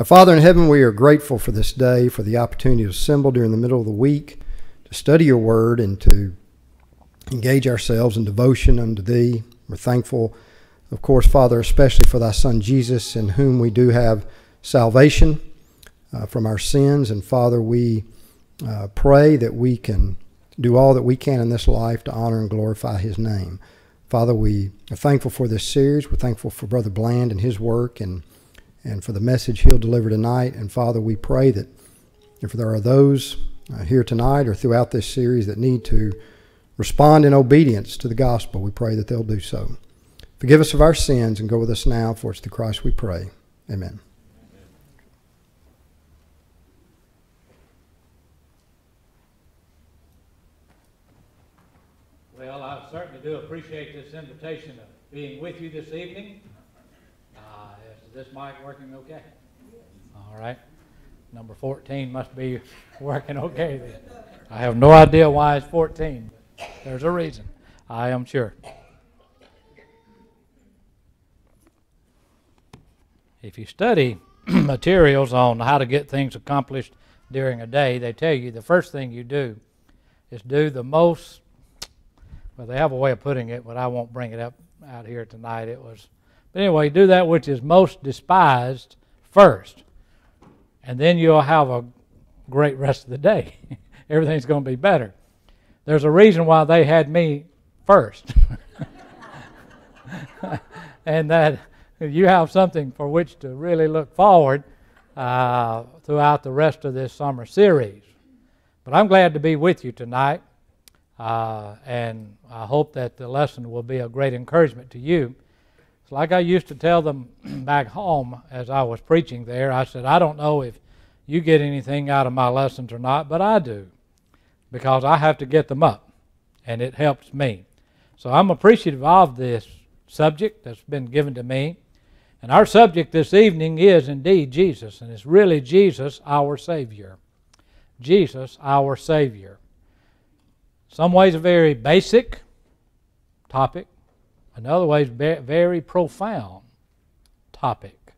Our Father in heaven, we are grateful for this day, for the opportunity to assemble during the middle of the week, to study your word, and to engage ourselves in devotion unto thee. We're thankful, of course, Father, especially for thy Son Jesus, in whom we do have salvation uh, from our sins. And Father, we uh, pray that we can do all that we can in this life to honor and glorify his name. Father, we are thankful for this series. We're thankful for Brother Bland and his work and, and for the message he'll deliver tonight. And Father, we pray that if there are those uh, here tonight or throughout this series that need to respond in obedience to the gospel, we pray that they'll do so. Forgive us of our sins and go with us now, for it's through Christ we pray. Amen. Well, I certainly do appreciate this invitation of being with you this evening. Is this mic working okay? All right. Number 14 must be working okay then. I have no idea why it's 14. There's a reason. I am sure. If you study materials on how to get things accomplished during a day, they tell you the first thing you do is do the most well, they have a way of putting it, but I won't bring it up out here tonight. It was, but anyway, do that which is most despised first, and then you'll have a great rest of the day. Everything's going to be better. There's a reason why they had me first, and that you have something for which to really look forward uh, throughout the rest of this summer series. But I'm glad to be with you tonight. Uh, and I hope that the lesson will be a great encouragement to you. It's like I used to tell them back home as I was preaching there. I said, I don't know if you get anything out of my lessons or not, but I do because I have to get them up, and it helps me. So I'm appreciative of this subject that's been given to me. And our subject this evening is indeed Jesus, and it's really Jesus, our Savior. Jesus, our Savior. Some ways a very basic topic, in other ways very profound topic.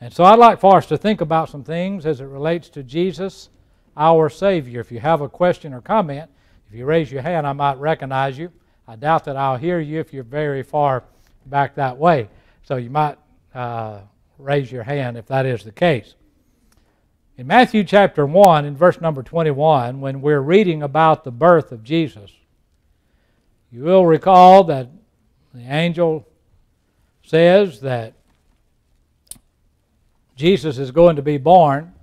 And so I'd like for us to think about some things as it relates to Jesus, our Savior. If you have a question or comment, if you raise your hand, I might recognize you. I doubt that I'll hear you if you're very far back that way. So you might uh, raise your hand if that is the case. In Matthew chapter 1, in verse number 21, when we're reading about the birth of Jesus, you will recall that the angel says that Jesus is going to be born,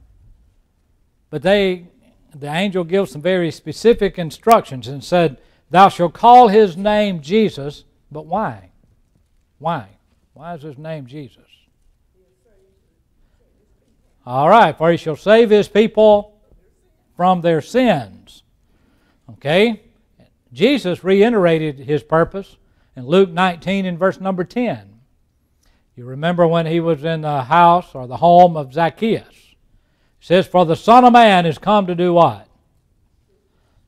but they, the angel gives some very specific instructions and said, Thou shalt call his name Jesus, but why? Why? Why is his name Jesus? All right, for he shall save his people from their sins. Okay? Jesus reiterated his purpose in Luke 19 in verse number 10. You remember when he was in the house or the home of Zacchaeus. It says, For the Son of Man is come to do what?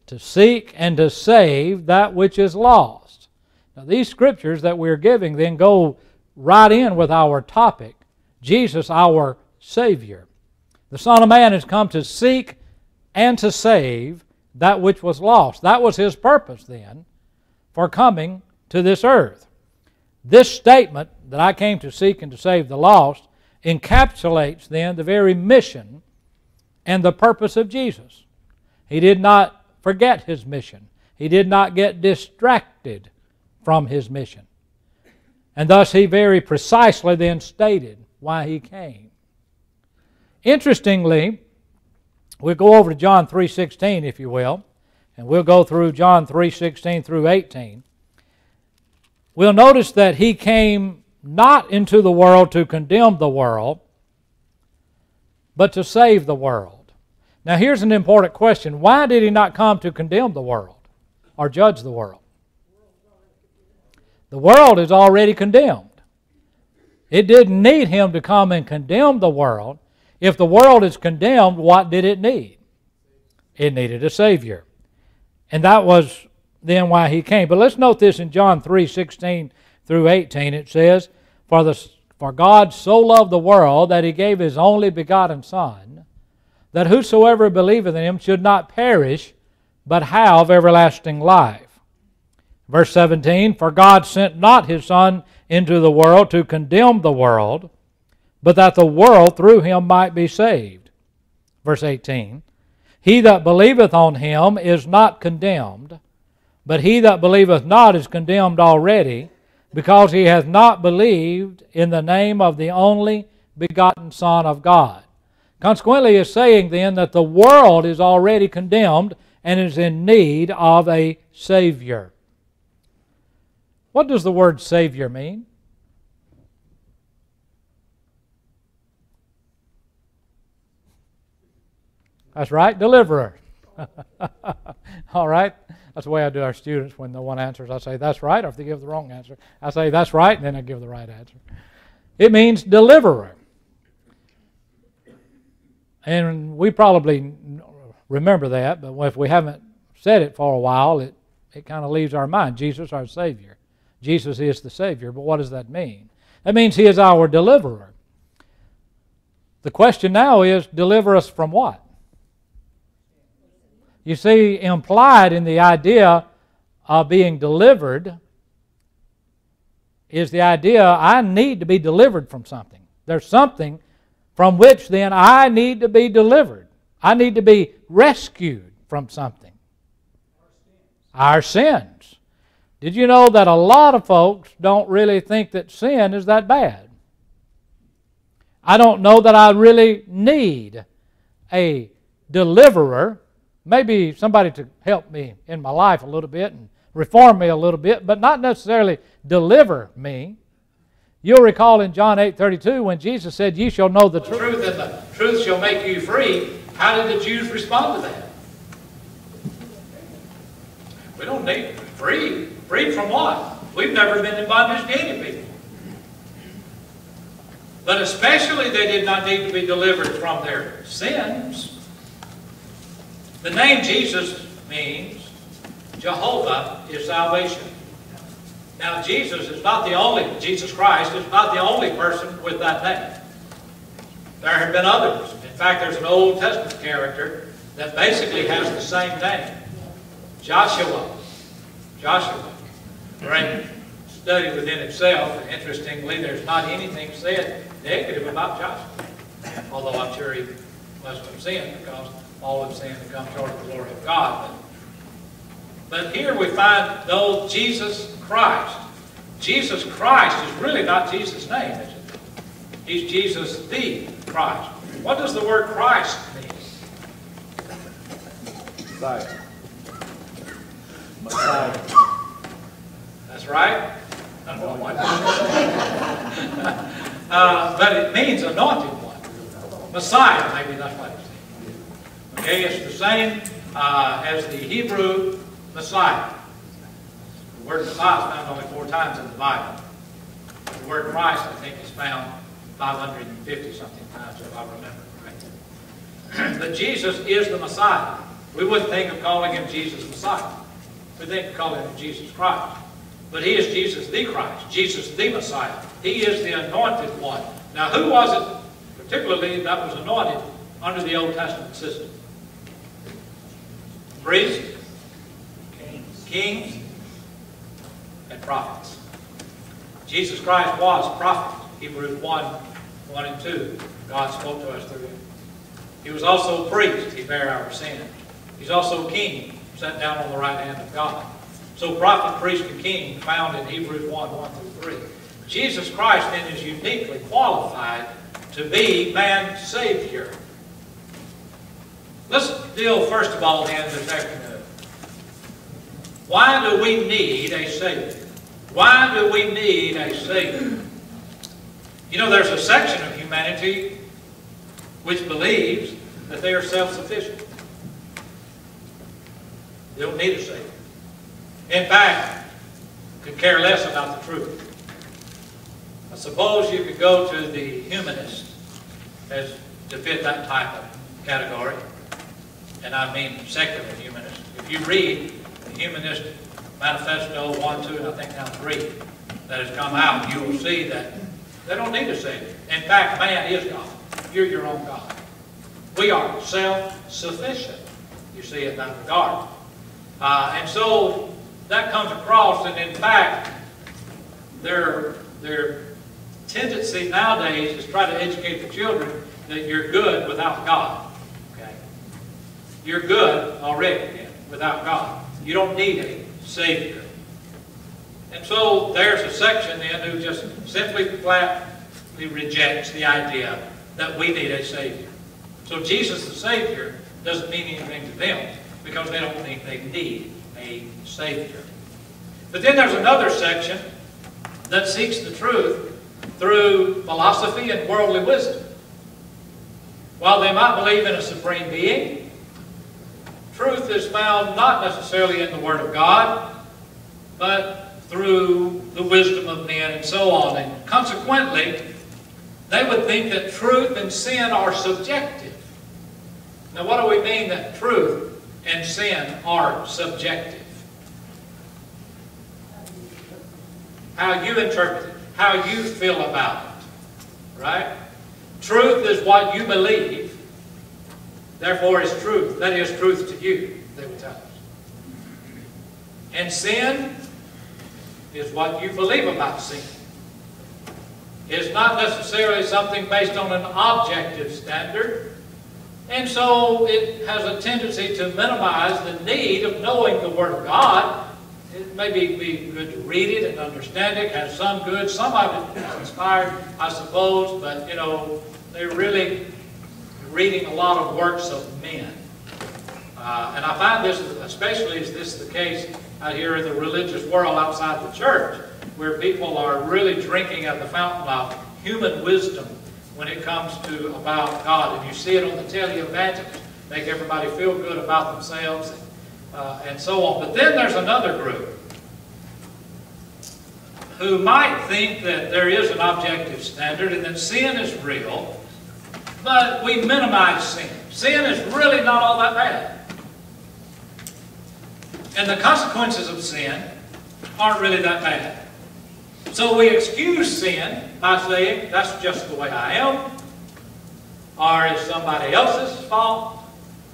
To seek and to save that which is lost. Now, these scriptures that we're giving then go right in with our topic Jesus, our Savior. The Son of Man has come to seek and to save that which was lost. That was his purpose then for coming to this earth. This statement that I came to seek and to save the lost encapsulates then the very mission and the purpose of Jesus. He did not forget his mission, he did not get distracted from his mission. And thus he very precisely then stated why he came. Interestingly, we'll go over to John 3:16 if you will, and we'll go through John 3:16 through 18. We'll notice that he came not into the world to condemn the world, but to save the world. Now here's an important question. Why did he not come to condemn the world or judge the world? The world is already condemned. It didn't need him to come and condemn the world. If the world is condemned, what did it need? It needed a Savior. And that was then why he came. But let's note this in John 3 16 through 18. It says, For the, For God so loved the world that he gave his only begotten Son, that whosoever believeth in him should not perish, but have everlasting life. Verse 17 For God sent not his Son into the world to condemn the world, but that the world through him might be saved. Verse 18 He that believeth on him is not condemned, but he that believeth not is condemned already, because he hath not believed in the name of the only begotten Son of God. Consequently, is saying then that the world is already condemned and is in need of a Savior. What does the word Savior mean? That's right, deliverer. All right? That's the way I do our students when the one answers. I say, that's right, or if they give the wrong answer, I say, that's right, and then I give the right answer. It means deliverer. And we probably remember that, but if we haven't said it for a while, it, it kind of leaves our mind. Jesus, our Savior. Jesus is the Savior, but what does that mean? That means He is our deliverer. The question now is deliver us from what? You see, implied in the idea of being delivered is the idea I need to be delivered from something. There's something from which then I need to be delivered. I need to be rescued from something. Our sins. Did you know that a lot of folks don't really think that sin is that bad? I don't know that I really need a deliverer maybe somebody to help me in my life a little bit and reform me a little bit, but not necessarily deliver me. You'll recall in John 8 32 when Jesus said, Ye shall know the truth, and the truth shall make you free. How did the Jews respond to that? We don't need free. Free from what? We've never been in bondage to any people. But especially they did not need to be delivered from their sins. The name Jesus means Jehovah is salvation. Now, Jesus is not the only, Jesus Christ is not the only person with that name. There have been others. In fact, there's an Old Testament character that basically has the same name. Joshua. Joshua. Great study within itself. And interestingly, there's not anything said negative about Joshua. Although I'm sure he must have sinned because all have sinned and come short of the glory of God. But, but here we find, though Jesus Christ, Jesus Christ is really not Jesus' name, is it? He's Jesus the Christ. What does the word Christ mean? Messiah. Messiah. That's right. uh, but it means anointed one. Messiah, maybe that's what Okay, it's the same uh, as the Hebrew Messiah. The word Messiah is found only four times in the Bible. The word Christ, I think, is found 550 something times, if I remember correctly. but Jesus is the Messiah. We wouldn't think of calling him Jesus Messiah. We think of calling him Jesus Christ. But he is Jesus the Christ, Jesus the Messiah. He is the anointed one. Now, who was it particularly that was anointed under the Old Testament system? Priests, kings, and prophets. Jesus Christ was a prophet. Hebrews 1, 1 and 2. God spoke to us through him. He was also a priest. He bare our sin. He's also king, sat down on the right hand of God. So prophet, priest, and king found in Hebrews 1, 1 through 3. Jesus Christ then is uniquely qualified to be man's Savior. Let's deal first of all then this afternoon. Uh, why do we need a Savior? Why do we need a Savior? You know, there's a section of humanity which believes that they are self-sufficient. They don't need a Savior. In fact, could care less about the truth. I suppose you could go to the humanist as to fit that type of category and I mean secular humanist. If you read the Humanist Manifesto 1, 2, and I think now 3 that has come out, you will see that They don't need a Savior. In fact, man is God. You're your own God. We are self-sufficient. You see in that regard. Uh, and so that comes across, and in fact, their, their tendency nowadays is try to educate the children that you're good without God. You're good already without God. You don't need a Savior. And so there's a section then who just simply flatly rejects the idea that we need a Savior. So Jesus the Savior doesn't mean anything to them because they don't think they need a Savior. But then there's another section that seeks the truth through philosophy and worldly wisdom. While they might believe in a supreme being, truth is found not necessarily in the Word of God, but through the wisdom of men and so on. And consequently, they would think that truth and sin are subjective. Now, what do we mean that truth and sin are subjective? How you interpret it, how you feel about it, right? Truth is what you believe, therefore is truth. That is truth to you, they would tell us. And sin is what you believe about sin. It's not necessarily something based on an objective standard, and so it has a tendency to minimize the need of knowing the Word of God. It may be, be good to read it and understand it, has some good. Some of it is inspired, I suppose, but, you know, they're really reading a lot of works of men. Uh, and I find this, especially is this the case out here in the religious world outside the church, where people are really drinking at the fountain of human wisdom when it comes to about God. And you see it on the televangelists, make everybody feel good about themselves and, uh, and so on. But then there's another group who might think that there is an objective standard and that sin is real, but we minimize sin. Sin is really not all that bad. And the consequences of sin aren't really that bad. So we excuse sin by saying, that's just the way I am, or it's somebody else's fault,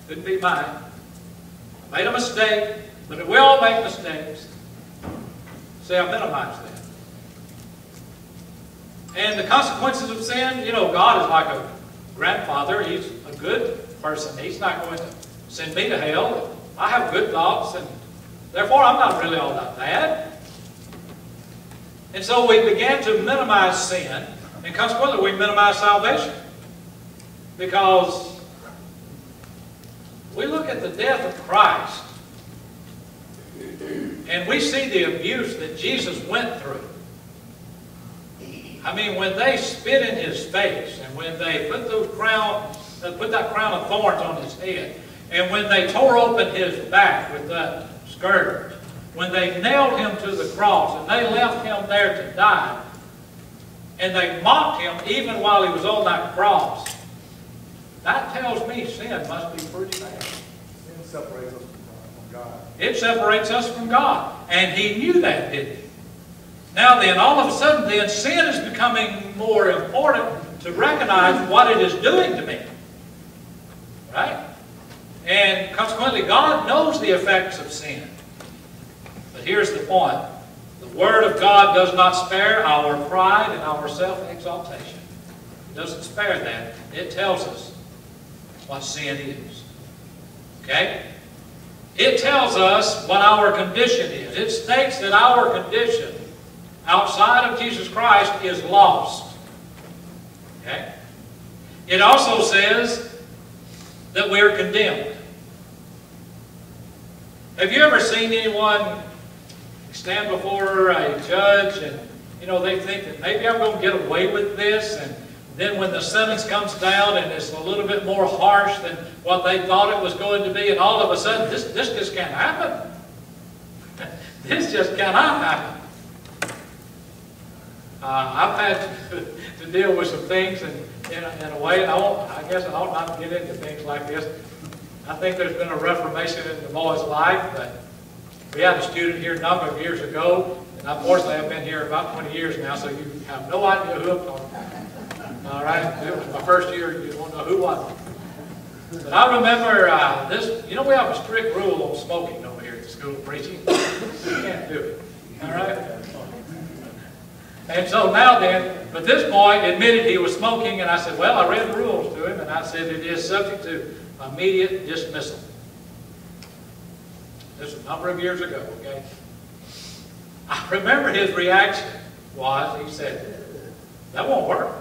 couldn't be mine. I made a mistake, but we all make mistakes. See, I minimize that. And the consequences of sin, you know, God is like a grandfather. He's a good person. He's not going to send me to hell. I have good thoughts, and therefore I'm not really all that bad. And so we began to minimize sin, and consequently we minimize salvation. Because we look at the death of Christ, and we see the abuse that Jesus went through. I mean, when they spit in his face, and when they put those crown, uh, put that crown of thorns on his head, and when they tore open his back with that scourge, when they nailed him to the cross and they left him there to die, and they mocked him even while he was on that cross, that tells me sin must be pretty bad. Sin separates us from God. It separates us from God. And he knew that, didn't he? Now then, all of a sudden then, sin is becoming more important to recognize what it is doing to me. Right? And consequently, God knows the effects of sin. But here's the point. The Word of God does not spare our pride and our self-exaltation. It doesn't spare that. It tells us what sin is. Okay? It tells us what our condition is. It states that our condition outside of Jesus Christ is lost. Okay? It also says that we are condemned. Have you ever seen anyone stand before a judge and, you know, they think that maybe I'm going to get away with this and then when the sentence comes down and it's a little bit more harsh than what they thought it was going to be and all of a sudden this, this just can't happen. this just cannot happen. Uh, I've had to, to, deal with some things and in a, in a way, I, I guess I ought not to get into things like this. I think there's been a reformation in the boy's life, but we had a student here a number of years ago And unfortunately, I've been here about 20 years now, so you have no idea who I'm talking about. All right? It was my first year, you won't know who was. But I remember uh, this, you know, we have a strict rule on smoking over here at the school of preaching. You can't do it. All right? And so now then, but this boy admitted he was smoking, and I said, well, I read the rules to him, and I said it is subject to immediate dismissal. This was a number of years ago, okay? I remember his reaction was, he said, that won't work.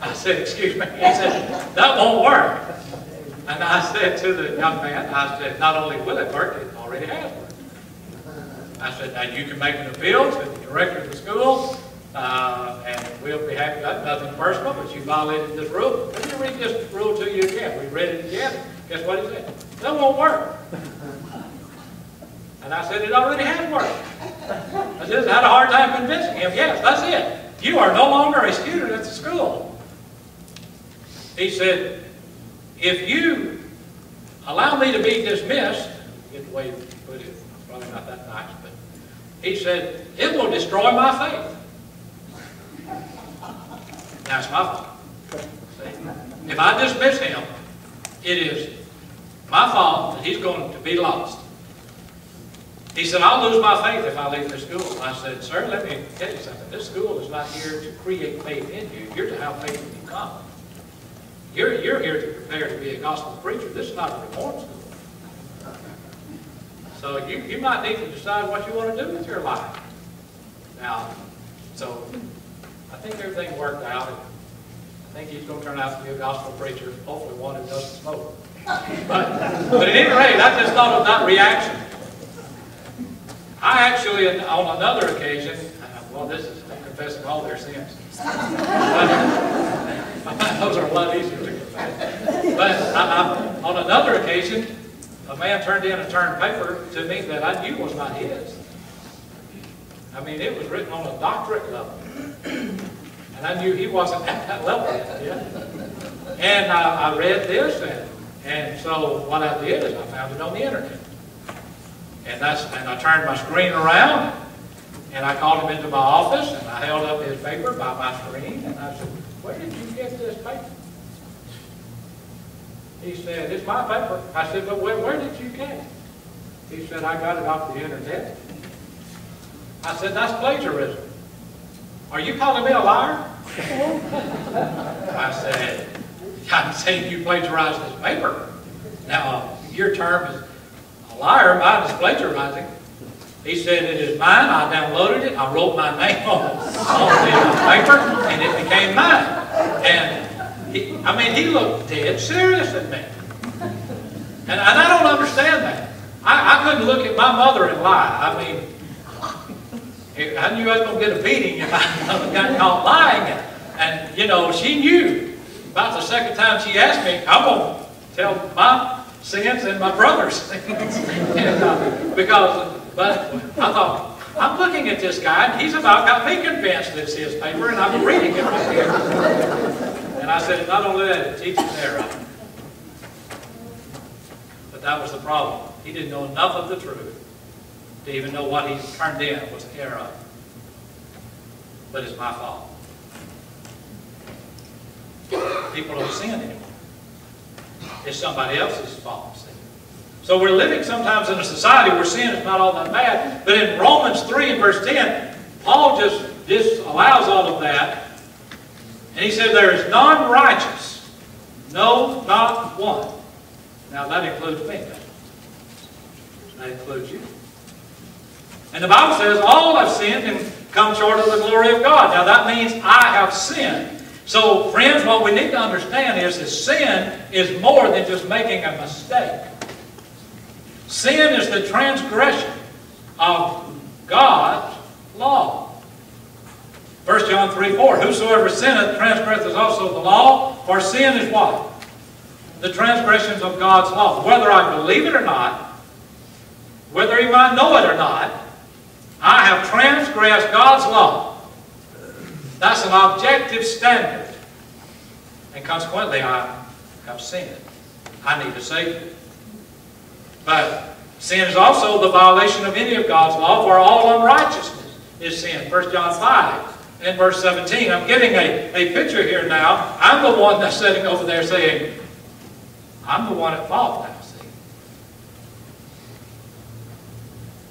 I said, excuse me. He said, that won't work. And I said to the young man, I said, not only will it work, it already has. I said, now you can make an appeal to the director of the school, uh, and we'll be happy. That's nothing personal, but you violated this rule. Let me read this rule to you again. We read it again. Guess what he said? That won't work. And I said, it already has worked. I just had a hard time convincing him. Yes, that's it. You are no longer a student at the school. He said, if you allow me to be dismissed, get the way he put it, probably not that nice, he said, it will destroy my faith. That's my fault. See? If I dismiss him, it is my fault that he's going to be lost. He said, I'll lose my faith if I leave this school. I said, sir, let me tell you something. This school is not here to create faith in you. You're to have faith when you come. You're, you're here to prepare to be a gospel preacher. This is not a reform school. So you, you might need to decide what you want to do with your life. Now, so I think everything worked out. I think he's going to turn out to be a gospel preacher, hopefully one who doesn't smoke. But, but at any rate, I just thought of that reaction. I actually, on another occasion, well, this is confessing all their sins. But, those are a lot easier to confess. But I, I, on another occasion, a man turned in a term paper to me that I knew was not his. I mean, it was written on a doctorate level. And I knew he wasn't at that level yet. And I, I read this, and, and so what I did is I found it on the internet. And that's and I turned my screen around, and I called him into my office, and I held up his paper by my screen, and I said, where did you get this paper? He said, it's my paper. I said, but where, where did you get it? He said, I got it off the internet. I said, that's plagiarism. Are you calling me a liar? I said, I'm saying you plagiarized this paper. Now, your term is a liar, mine is plagiarizing. He said, it is mine, I downloaded it, I wrote my name on, on the paper, and it became mine. And, he, I mean, he looked dead serious at me. And, and I don't understand that. I, I couldn't look at my mother and lie. I mean, I knew I was going to get a beating if I got caught lying. And, you know, she knew. About the second time she asked me, I'm going to tell my sins and my brother's sins. and, uh, because, but I thought, I'm looking at this guy, and he's about got me convinced it's his paper, and I'm reading it right here. I said, not only that, it teaches error. But that was the problem. He didn't know enough of the truth to even know what he turned in was error. But it's my fault. People don't sin anymore. It's somebody else's fault. See? So we're living sometimes in a society where sin is not all that bad. But in Romans 3 and verse 10, Paul just disallows all of that. And he said, There is none righteous, no, not one. Now that includes me. That includes you. And the Bible says, all have sinned and come short of the glory of God. Now that means I have sinned. So, friends, what we need to understand is that sin is more than just making a mistake. Sin is the transgression of God's law. 1 John 3, 4, Whosoever sinneth transgresseth also the law, for sin is what? The transgressions of God's law. Whether I believe it or not, whether he might know it or not, I have transgressed God's law. That's an objective standard. And consequently, I have sinned. I need a Savior. But Sin is also the violation of any of God's law, for all unrighteousness is sin. 1 John 5 and verse 17. I'm getting a, a picture here now. I'm the one that's sitting over there saying, I'm the one at fault now, see.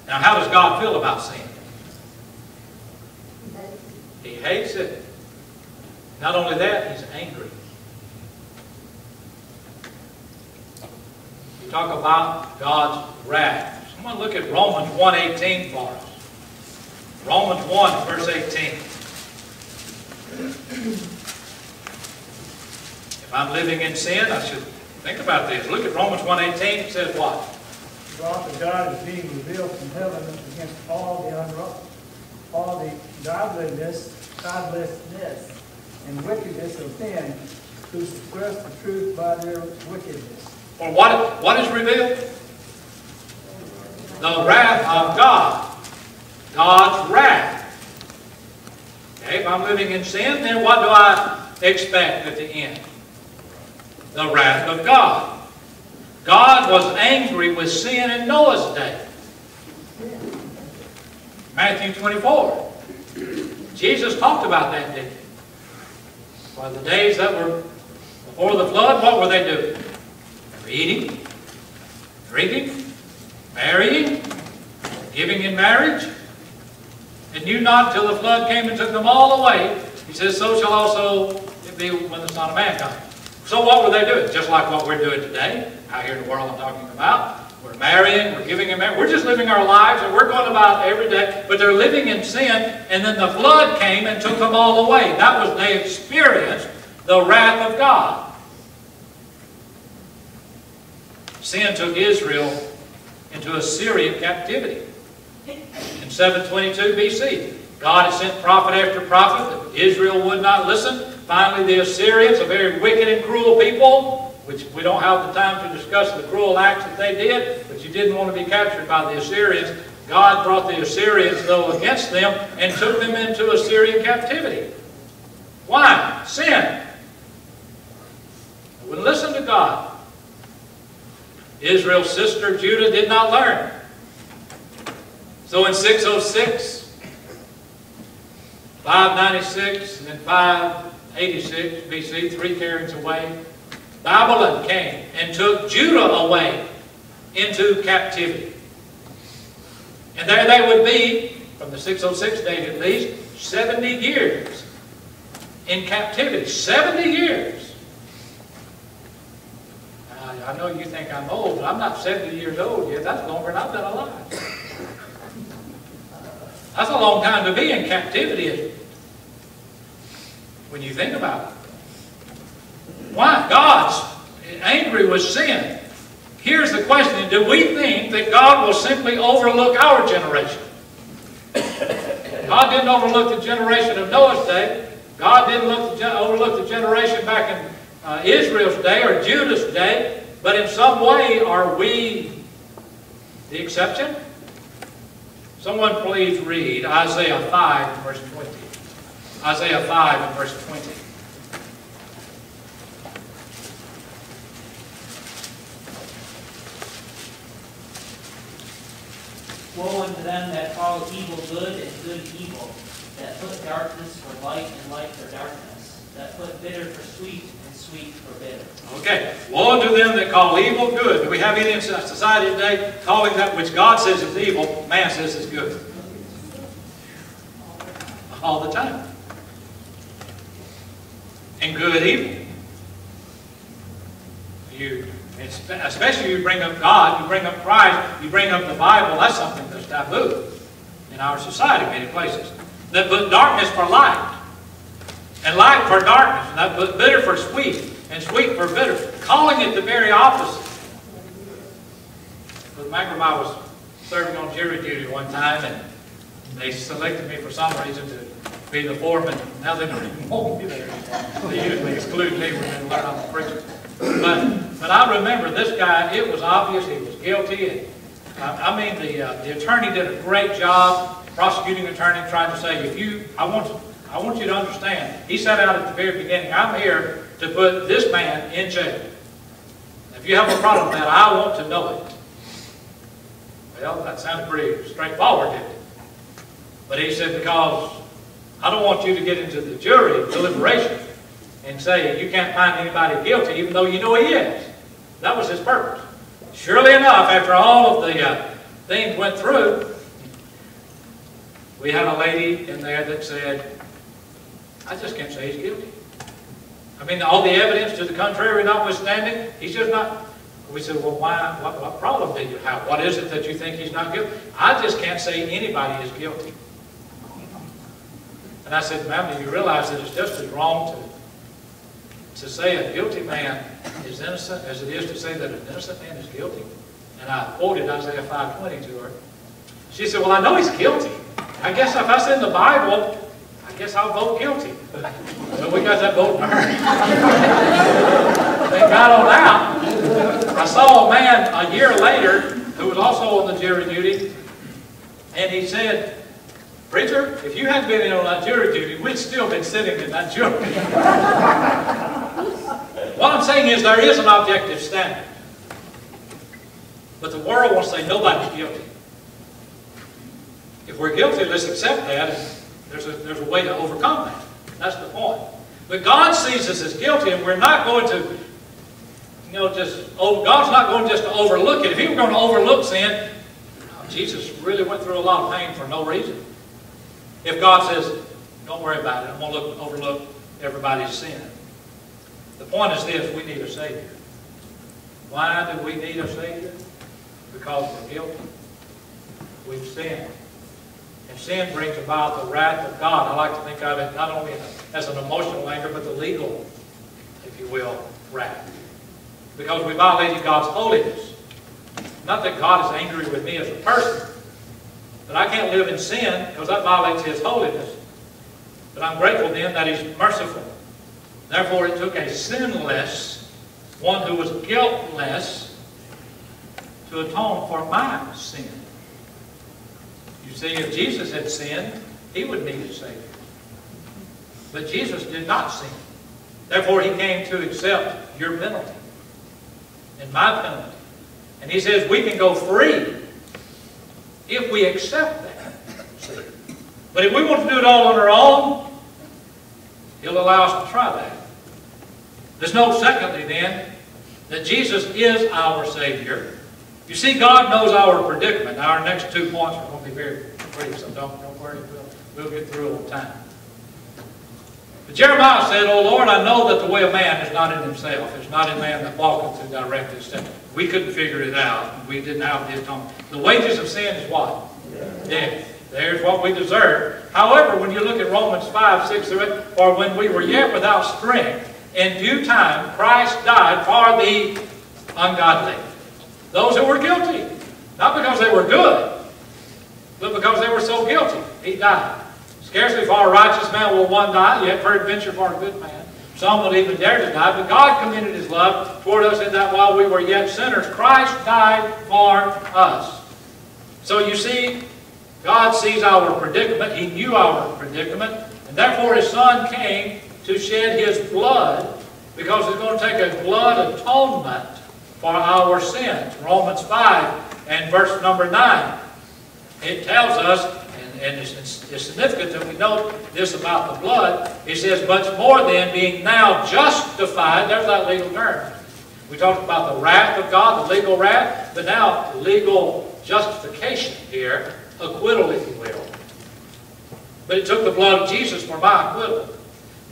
Now, how does God feel about sin? He hates it. Not only that, he's angry. You talk about God's wrath. Someone look at Romans 1.18 for us. Romans 1, verse 18. If I'm living in sin, I should think about this. Look at Romans 1.18. It says what? The wrath of God is being revealed from heaven against all the unro- all the godliness, godlessness, and wickedness of men who suppress the truth by their wickedness. Or what, what is revealed? The wrath of God. God's wrath. Okay, if I'm living in sin, then what do I expect at the end? The wrath of God. God was angry with sin in Noah's day. Matthew 24. Jesus talked about that, didn't he? For the days that were before the flood, what were they doing? They eating, drinking, marrying, giving in marriage, and knew not till the flood came and took them all away. He says, so shall also it be when the Son of Man comes. So what were they doing? Just like what we're doing today, out here in the world I'm talking about. We're marrying, we're giving in marriage. We're just living our lives and we're going about every day. But they're living in sin, and then the flood came and took them all away. That was, they experienced the wrath of God. Sin took Israel into Assyrian captivity. In 722 BC, God had sent prophet after prophet, Israel would not listen. Finally, the Assyrians, a very wicked and cruel people, which we don't have the time to discuss the cruel acts that they did, but you didn't want to be captured by the Assyrians. God brought the Assyrians, though, against them and took them into Assyrian captivity. Why? Sin. They wouldn't listen to God. Israel's sister Judah did not learn. So in 606, 596, and then 586 BC, three carries away, Babylon came and took Judah away into captivity. And there they would be, from the 606 date at least, 70 years in captivity. 70 years. I know you think I'm old, but I'm not 70 years old yet. That's longer than I've been alive. That's a long time to be in captivity? When you think about it. Why? God's angry with sin. Here's the question. Do we think that God will simply overlook our generation? God didn't overlook the generation of Noah's day. God didn't overlook the generation back in uh, Israel's day or Judah's day. But in some way, are we the exception? Someone please read Isaiah 5, verse 20. Isaiah 5, verse 20. Woe unto them that call evil good and good evil, that put darkness for light and light for darkness, that put bitter for sweet and sweet bitter. Okay. Woe to them that call evil good. Do we have any in society today calling that which God says is evil, man says is good? All the time. And good evil. You, especially you bring up God, you bring up Christ, you bring up the Bible, that's something that's taboo in our society, many places. That put darkness for light, and light for darkness, and that bitter for sweet, and sweet for bitter, calling it the very opposite. But my grandma was serving on jury duty one time, and they selected me for some reason to be the foreman. Now they don't even want me there. They usually exclude me when they learn I'm a preacher. But, but I remember this guy, it was obvious he was guilty. And, uh, I mean, the, uh, the attorney did a great job, prosecuting attorney, trying to say, if you, I want, I want you to understand, he set out at the very beginning, I'm here to put this man in jail. If you have a problem with that, I want to know it. Well, that sounded pretty straightforward, didn't it? But he said, because I don't want you to get into the jury deliberation and say you can't find anybody guilty even though you know he is. That was his purpose. Surely enough, after all of the uh, things went through, we had a lady in there that said, I just can't say he's guilty. I mean, all the evidence to the contrary notwithstanding, he's just not. We said, well, why? What, what problem do you have? What is it that you think he's not guilty? I just can't say anybody is guilty. And I said, ma'am, do you realize that it's just as wrong to, to say a guilty man is innocent as it is to say that an innocent man is guilty? And I quoted Isaiah 5.20 to her. She said, well, I know he's guilty. I guess if that's in the Bible, guess I'll vote guilty. So we got that vote her. Thank God on that. I saw a man a year later who was also on the jury duty, and he said, Preacher, if you hadn't been in on that jury duty, we'd still been sitting in that jury. what I'm saying is there is an objective standard. But the world to say nobody's guilty. If we're guilty, let's accept that. There's a, there's a way to overcome that. That's the point. But God sees us as guilty, and we're not going to, you know, just, oh, God's not going just to overlook it. If He were going to overlook sin, oh, Jesus really went through a lot of pain for no reason. If God says, don't worry about it, I'm going to look, overlook everybody's sin. The point is this, we need a Savior. Why do we need a Savior? Because we're guilty. We've sinned. And sin brings about the wrath of God. I like to think of it not only as an emotional anger, but the legal, if you will, wrath. Because we violated God's holiness. Not that God is angry with me as a person, but I can't live in sin because that violates His holiness. But I'm grateful then that He's merciful. Therefore, it took a sinless, one who was guiltless, to atone for my sin. You see, if Jesus had sinned, He would need a Savior. But Jesus did not sin. Therefore, He came to accept your penalty and my penalty. And He says we can go free if we accept that. But if we want to do it all on our own, He'll allow us to try that. There's no secondly then that Jesus is our Savior. You see, God knows our predicament. Now, our next two points are going to be very brief, so don't, don't worry. We'll, we'll get through on time. But Jeremiah said, Oh Lord, I know that the way of man is not in himself. It's not in man that walketh to direct his steps. We couldn't figure it out. We didn't have the atonement. The wages of sin is what? Death. There's what we deserve. However, when you look at Romans 5, 6 through 8, or when we were yet without strength, in due time Christ died for the ungodly. Those who were guilty. Not because they were good, but because they were so guilty. He died. Scarcely for a righteous man will one die, yet peradventure for a good man. Some would even dare to die, but God commended His love toward us in that while we were yet sinners, Christ died for us. So you see, God sees our predicament. He knew our predicament. And therefore His Son came to shed His blood because it's going to take a blood atonement for our sins. Romans 5 and verse number 9. It tells us and it's, it's, it's, significant that we know this about the blood. It says, much more than being now justified. There's that legal term. We talked about the wrath of God, the legal wrath, but now legal justification here, acquittal, if you will. But it took the blood of Jesus for my acquittal.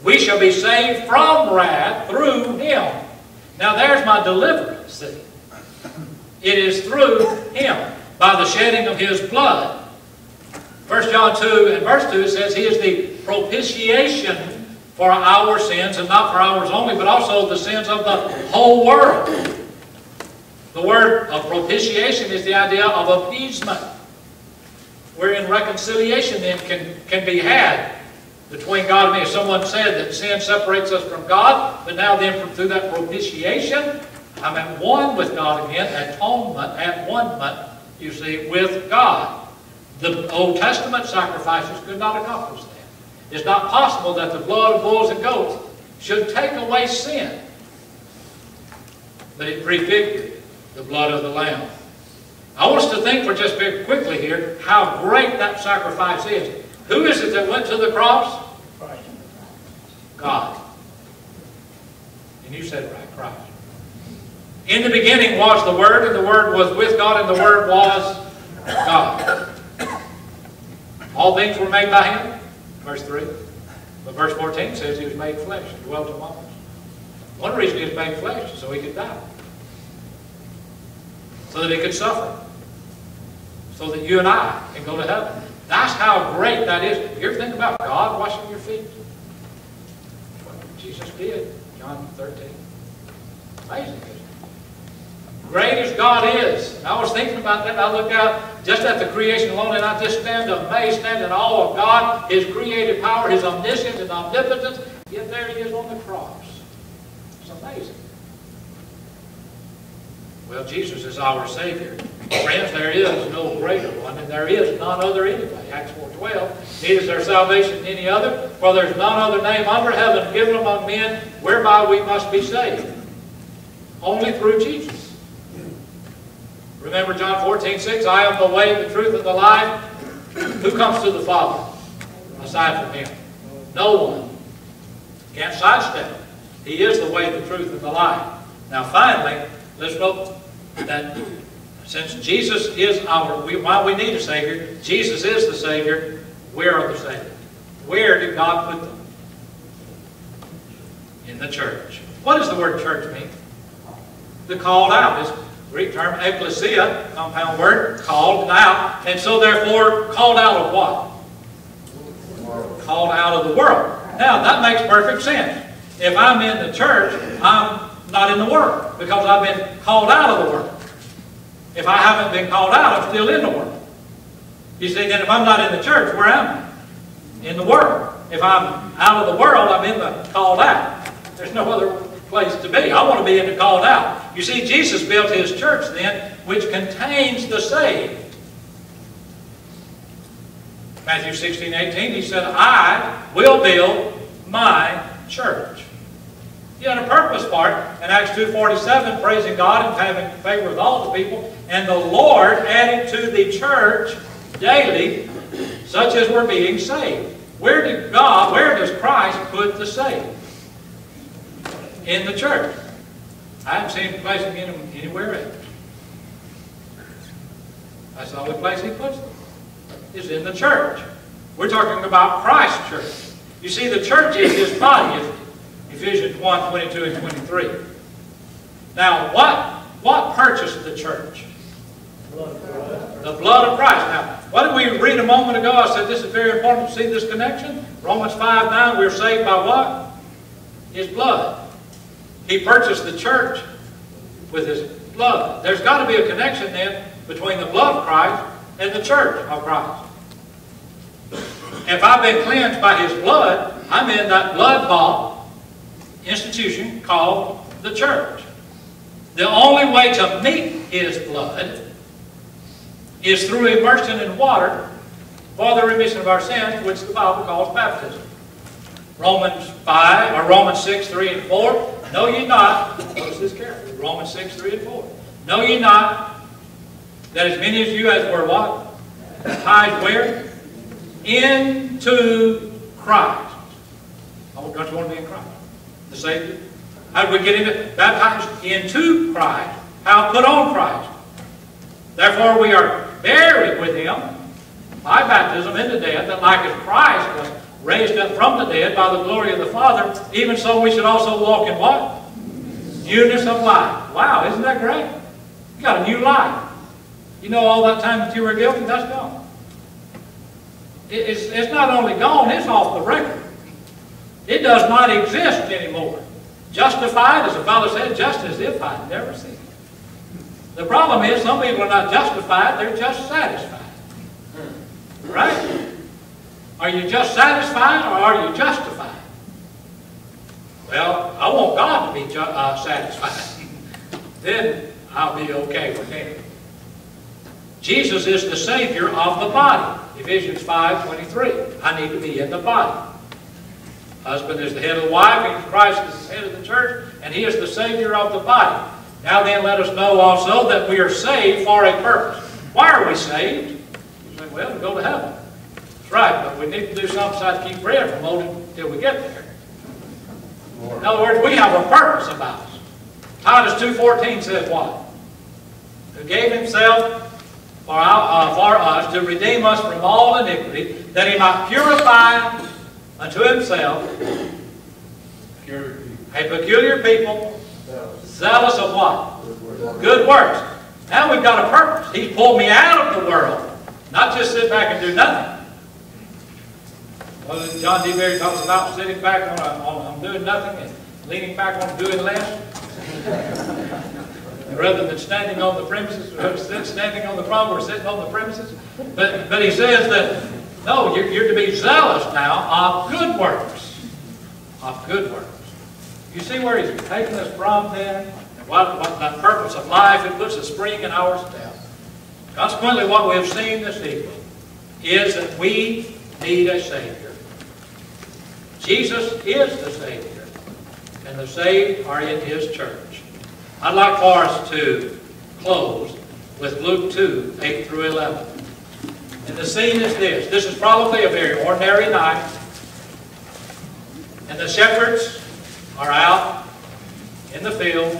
We shall be saved from wrath through Him. Now there's my deliverance, see. It is through Him, by the shedding of His blood. 1 John 2 and verse 2 says He is the propitiation for our sins, and not for ours only, but also the sins of the whole world. The word of propitiation is the idea of appeasement, wherein reconciliation then can, can be had between God and me. If Someone said that sin separates us from God, but now then through that propitiation, I'm at one with God again, atonement, at one, but you see, with God. The Old Testament sacrifices could not accomplish that. It's not possible that the blood of bulls and goats should take away sin. But it prefigured the blood of the Lamb. I want us to think for just very quickly here how great that sacrifice is. Who is it that went to the cross? Christ. God. And you said right, Christ. In the beginning was the Word, and the Word was with God, and the Word was God. All things were made by Him, verse 3. But verse 14 says He was made flesh and dwelt among us. One reason He was made flesh is so He could die. So that He could suffer. So that you and I can go to heaven. That's how great that is. You ever think about God washing your feet? What Jesus did, John 13. Amazing? Great as God is. I was thinking about that. I look out just at the creation alone, and I just stand amazed, stand in awe of God, His creative power, His omniscience and omnipotence. Yet there He is on the cross. It's amazing. Well, Jesus is our Savior. Friends, there is no greater one, and there is none other anyway. Acts 4.12. Neither is there salvation in any other, for there is none other name under heaven given among men whereby we must be saved. Only through Jesus. Remember John 14, 6, I am the way, the truth, and the life. Who comes to the Father aside from Him? No one. Can't sidestep it. He is the way, the truth, and the life. Now finally, let's note that since Jesus is our, we, why we need a Savior, Jesus is the Savior, we are the Savior. Where did God put them? In the church. What does the word church mean? The called out. It's Greek term ecclesia, compound word, called out. And so therefore, called out of what? Called out of the world. Now, that makes perfect sense. If I'm in the church, I'm not in the world because I've been called out of the world. If I haven't been called out, I'm still in the world. You see, then if I'm not in the church, where am I? In the world. If I'm out of the world, I'm in the called out. There's no other place to be. I want to be in the called out. You see, Jesus built His church then, which contains the saved. Matthew 16, 18, He said, I will build my church. He had a purpose it. In Acts 2.47, praising God and having favor with all the people, and the Lord added to the church daily such as were being saved. Where did God, where does Christ put the saved? In the church. I haven't seen him placing them anywhere else. That's the only place he puts them. Is in the church. We're talking about Christ's church. You see, the church is his body, it? Ephesians 1, 22 and 23. Now, what, what purchased the church? The blood of Christ. Now, what did we read a moment ago? I said this is very important to see this connection. Romans 5, 9, we're saved by what? His blood. He purchased the church with his blood. There's got to be a connection then between the blood of Christ and the church of Christ. If I've been cleansed by his blood, I'm in that blood-bought institution called the church. The only way to meet his blood is through immersion in water for the remission of our sins, which the Bible calls baptism. Romans 5, or Romans 6, 3 and 4. Know ye not, notice this carefully, Romans 6, 3 and 4. Know ye not that as many of you as were what? Baptized where? Into Christ. Oh, don't you want to be in Christ? The Savior? How did we get into baptized into Christ? How put on Christ? Therefore we are buried with him by baptism into death, that like as Christ was raised up from the dead by the glory of the Father, even so we should also walk in what? Newness of life. Wow, isn't that great? You got a new life. You know all that time that you were guilty, that's gone. It's, it's not only gone, it's off the record. It does not exist anymore. Justified, as the Father said, just as if I'd never seen it. The problem is some people are not justified, they're just satisfied. Right? Are you just satisfied or are you justified? Well, I want God to be uh, satisfied. then I'll be okay with Him. Jesus is the Savior of the body. Ephesians 5, 23. I need to be in the body. Husband is the head of the wife, and Christ is the head of the church, and He is the Savior of the body. Now then, let us know also that we are saved for a purpose. Why are we saved? You say, well, to go to heaven. That's right, but we need to do something besides keep bread from molding until we get there. In other words, we have a purpose about us. Titus 2.14 says what? Who gave himself for, our, uh, for us to redeem us from all iniquity, that he might purify unto himself a peculiar people, zealous of what? Good works. Now we've got a purpose. He's pulled me out of the world, not just sit back and do nothing. Well, John D. Berry talks about sitting back on, a, on, on doing nothing and leaning back on doing less. Rather than standing on the premises, uh, or standing on the prom or sitting on the premises. But, but he says that, no, you're, you're to be zealous now of good works. Of good works. You see where he's taking us from then? What, what the purpose of life, it puts a spring in our step. Consequently, what we have seen this evening is that we need a Savior. Jesus is the Savior, and the saved are in His church. I'd like for us to close with Luke 2, 8 through 11. And the scene is this. This is probably a very ordinary night. And the shepherds are out in the field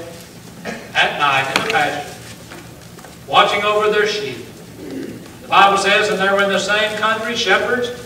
at night in the pasture, watching over their sheep. The Bible says, and there were in the same country shepherds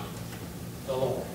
the Lord.